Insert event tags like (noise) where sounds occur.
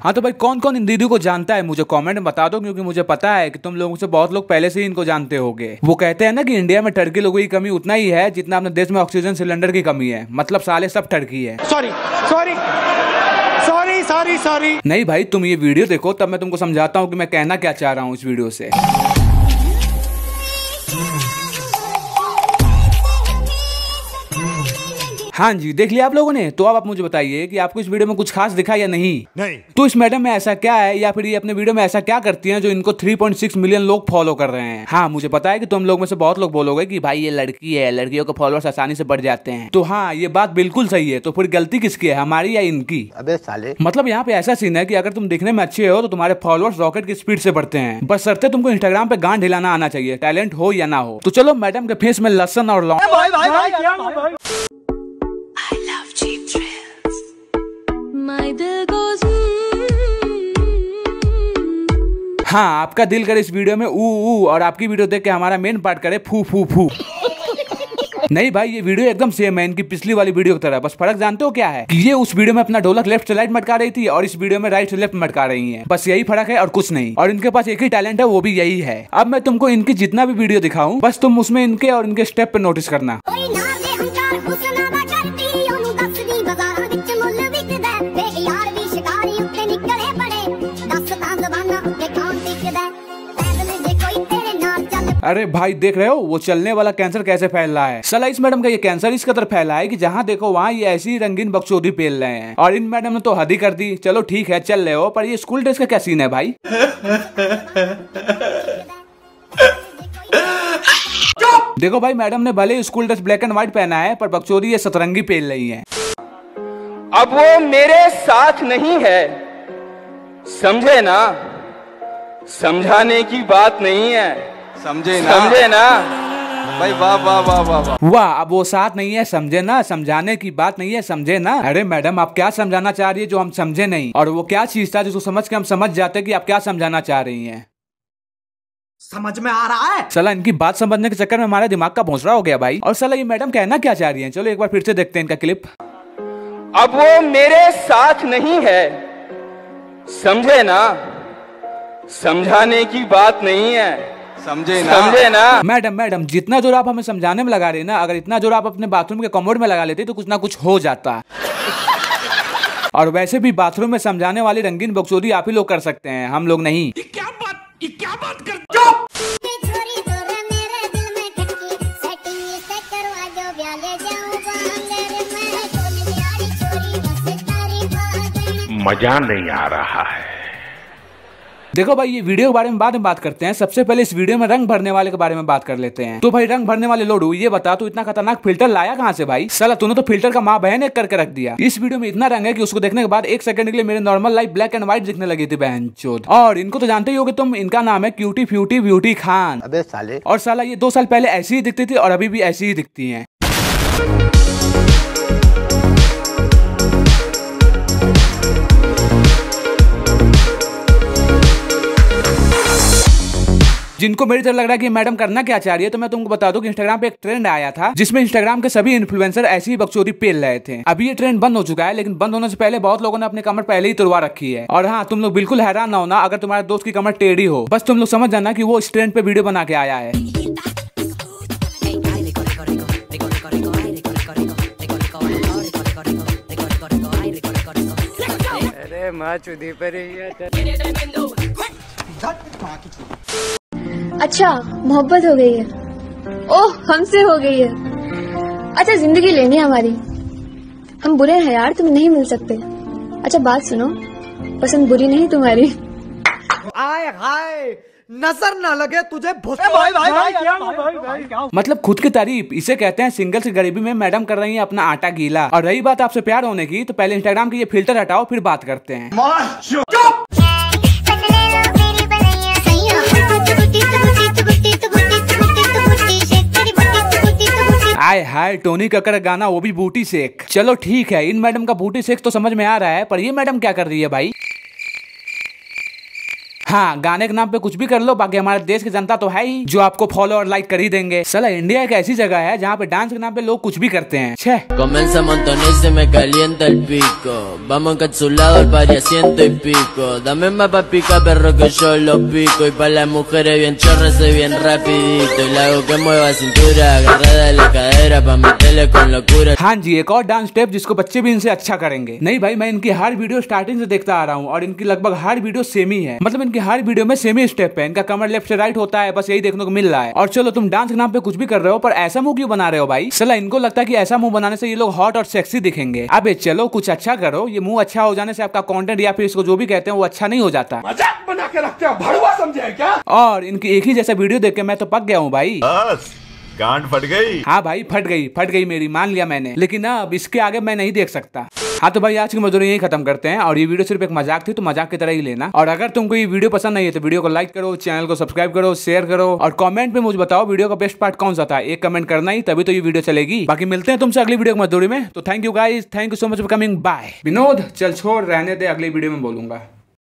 हाँ तो भाई कौन कौन इन दीदी को जानता है? मुझे कमेंट में बता दो क्योंकि मुझे पता है कि तुम लोगों से बहुत लोग पहले से ही इनको जानते होगे। वो कहते हैं ना कि इंडिया में टर्की लोगों की कमी उतना ही है जितना अपने देश में ऑक्सीजन सिलेंडर की कमी है। मतलब साले सब टर्की है। Sorry sorry sorry sorry sorry नहीं भाई तुम ये वीडियो देखो तब मैं तुमको समझाता हूँ की मैं कहना क्या चाह रहा हूँ इस वीडियो से। हाँ जी देख लिया आप लोगों ने? तो अब आप मुझे बताइए कि आपको इस वीडियो में कुछ खास दिखा या नहीं? नहीं। तो इस मैडम में ऐसा क्या है या फिर ये अपने वीडियो में ऐसा क्या करती हैं जो इनको 3.6 मिलियन लोग फॉलो कर रहे हैं? हाँ मुझे पता है कि तुम लोग में से बहुत लोग बोलोगे कि भाई ये लड़की है लड़कियों के फॉलोअर्स आसानी से बढ़ जाते हैं। तो हाँ ये बात बिल्कुल सही है। तो फिर गलती किसकी है हमारी या इनकी? अबे साले। मतलब यहाँ पे ऐसा सीन है की अगर तुम दिखने में अच्छे हो तो तुम्हारे फॉलोअर्स रॉकेट की स्पीड से बढ़ते हैं। बस सरते तुमको इंस्टाग्राम पे गांड हिलाना आना चाहिए टैलेंट हो या ना हो। तो चलो मैडम के फेस में लसन और लौंग (laughs) हाँ आपका दिल करे इस वीडियो में ऊ ऊ और आपकी वीडियो देख के हमारा मेन पार्ट करे फू फू फू। (laughs) नहीं भाई ये वीडियो एकदम सेम है इनकी पिछली वाली वीडियो की तरह। बस फ़र्क जानते हो क्या है? कि ये उस वीडियो में अपना ढोलक लेफ़्ट से राइट मटका रही थी और इस वीडियो में राइट से लेफ़्ट मटका रही हैं। बस यही फ़र्क है और कुछ नहीं। और इनके पास एक ही टैलेंट है वो भी यही है। अब मैं तुमको इनकी जितना भी वीडियो दिखाऊँ बस तुम उसमें इनके और इनके स्टेप पे नोटिस करना। अरे भाई, देख रहे हो, वो चलने वाला कैंसर कैसे फैल रहा है? सला इस मैडम का ये कैंसर इस कदर फैला है कि जहाँ देखो, वहाँ ये ऐसी रंगीन बकचोदी पेल रहे हैं। और इन मैडम ने तो हद कर दी। चलो ठीक है, चल रहे हो, पर ये स्कूल ड्रेस का क्या सीन है भाई? देखो भाई मैडम ने भले school dress black and white पहना है, पर बकचोदी ये सतरंगी पेल रही है। अब वो मेरे साथ नहीं है। समझे ना? समझाने की बात नहीं है। समझे ना? समझे ना? भाई वाह वाह वाह वाह वाह। वाह अब वो साथ नहीं है समझे ना? समझाने की बात नहीं है समझे ना? अरे मैडम आप क्या समझाना चाह रही है जो हम समझे नहीं? और वो क्या चीज़ था जिसको समझ के हम समझ जाते कि आप क्या समझाना चाह रही हैं? समझ में आ रहा है? सला इनकी बात समझने के चक्कर में हमारे दिमाग का भोसड़ा हो गया भाई। और सला ये मैडम कहना क्या चाह रही है? चलो एक बार फिर से देखते हैं इनका क्लिप। अब वो मेरे साथ नहीं है। समझे ना? समझाने की बात नहीं है। समझे ना? समझे ना? मैडम मैडम जितना ज़ोर आप हमें समझाने में लगा रहे ना अगर इतना ज़ोर आप अपने बाथरूम के कमोड में लगा लेते तो कुछ ना कुछ हो जाता। और वैसे भी बाथरूम में समझाने वाली रंगीन बकचोदी आप ही लोग कर सकते हैं हम लोग नहीं। छोरी तोरा मेरे दिल में खटकी सेटिंग इसे करवा जो ब्याले जाऊँ बांगर मैं। कौन प्यारी छोरी बस तारीफ़ आ गई मज़ा नहीं आ रहा है। देखो भाई ये वीडियो के बारे में बाद में बात करते हैं। सबसे पहले इस वीडियो में रंग भरने वाले के बारे में बात कर लेते हैं। तो भाई रंग भरने वाले लोडू ये बता तू इतना खतरनाक फ़िल्टर लाया कहाँ से भाई? साला तूने तो फ़िल्टर का माँ बहन एक करके रख दिया। इस वीडियो में इतना रंग है की उसको देखने के बाद एक सेकंड के लिए मेरे normal life black and white दिखने लगी थी बहन चोद। और इनको तो जानते ही होगे तुम इनका नाम है क्यूटी फ्यूटी ब्यूटी खान अबे साले। और साला ये दो साल पहले ऐसी ही दिखती थी और अभी भी ऐसी ही दिखती हैं। जिनको मेरी तरह लग रहा है कि मैडम करना क्या चाह रही है तो मैं तुमको बता दूँ कि इंस्टाग्राम पे एक ट्रेंड आया था जिसमें इंस्टाग्राम के सभी इन्फ्लुएंसर ऐसी ही बकचोदी पेल रहे थे अभी ये ट्रेंड बंद हो चुका है लेकिन बंद होने से पहले बहुत लोगों ने अपनी कमर पहले ही तुड़वा रखी है और हाँ तुम लोग बिल्कुल हैरान ना होना अगर तुम्हारे दोस्त की कमर टेढ़ी हो बस तुम लोग समझ जाना की वो इस ट्रेंड पे वीडियो बना के आया है अरे माँ चुदी पर अच्छा मोहब्बत हो गई है। ओह हमसे हो गई है। अच्छा ज़िंदगी लेनी है हमारी। हम बुरे हैं यार तुम्हें नहीं मिल सकते। अच्छा बात सुनो। पसंद बुरी नहीं तुम्हारी। आय हाय नज़र न लगे तुझे भाई भाई भाई क्या भाई भाई मतलब खुद की तारीफ़ इसे कहते हैं सिंगल से गरीबी में मैडम कर रही है अपना आटा गीला। और रही बात आपसे प्यार होने की तो पहले इंस्टाग्राम के ये फ़िल्टर हटाओ फिर बात करते हैं। हाय, टोनी कक्कर गाना, वो भी बूटी सेक। चलो ठीक है, इन मैडम का बूटी सेक तो समझ में आ रहा है, पर ये मैडम क्या कर रही है भाई? हाँ गाने के नाम पे कुछ भी कर लो बाकी हमारे देश की जनता तो है ही जो आपको फॉलो और लाइक कर ही देंगे। सला इंडिया एक ऐसी जगह है जहाँ पे डांस के नाम पे लोग कुछ भी करते हैं। छह हाँ जी एक और डांस स्टेप जिसको बच्चे भी इनसे अच्छा करेंगे। नहीं भाई मैं इनकी हर वीडियो स्टार्टिंग से देखता आ रहा हूँ और इनकी लगभग हर वीडियो सेम ही है। मतलब इनकी हर वीडियो में सेम ही स्टेप है। इनका कमर लेफ़्ट से राइट होता है बस यही देखने को मिल रहा है। और चलो तुम डांस के नाम पे कुछ भी कर रहे हो पर ऐसा मुँह क्यों बना रहे हो भाई? चला इनको लगता है कि ऐसा मुँह बनाने से ये लोग हॉट और सेक्सी दिखेंगे। अबे चलो कुछ अच्छा करो। ये मुँह अच्छा हो जाने से आपका कॉन्टेंट या फिर इसको जो भी कहते हैं वो अच्छा नहीं हो जाता। मज़ाक बना के रखते हो भड़वा समझे क्या? और इनकी एक ही जैसा वीडियो देख के मैं तो पक गया हूँ भाई। गांड फट गई। हाँ भाई, फट गई फट गई मेरी, मान लिया मैंने। लेकिन ना अब इसके आगे मैं नहीं देख सकता। हाँ तो भाई, आज की मजदूरी यही खत्म करते हैं। और ये वीडियो सिर्फ़ एक मज़ाक थी तो मज़ाक की तरह ही लेना। और अगर तुमको ये वीडियो पसंद नहीं है तो वीडियो को लाइक करो, चैनल को सब्सक्राइब करो, शेयर करो। और कमेंट में मुझे बताओ, वीडियो का बेस्ट पार्ट कौन सा था। एक कमेंट करना ही, तभी तो ये वीडियो चलेगी। बाकी मिलते हैं तुमसे अगली वीडियो की मजदूरी में। तो thank you guys thank you so much for coming bye Vinod, चल छोड़, रहने दे, अगली वीडियो में बोलूँगा।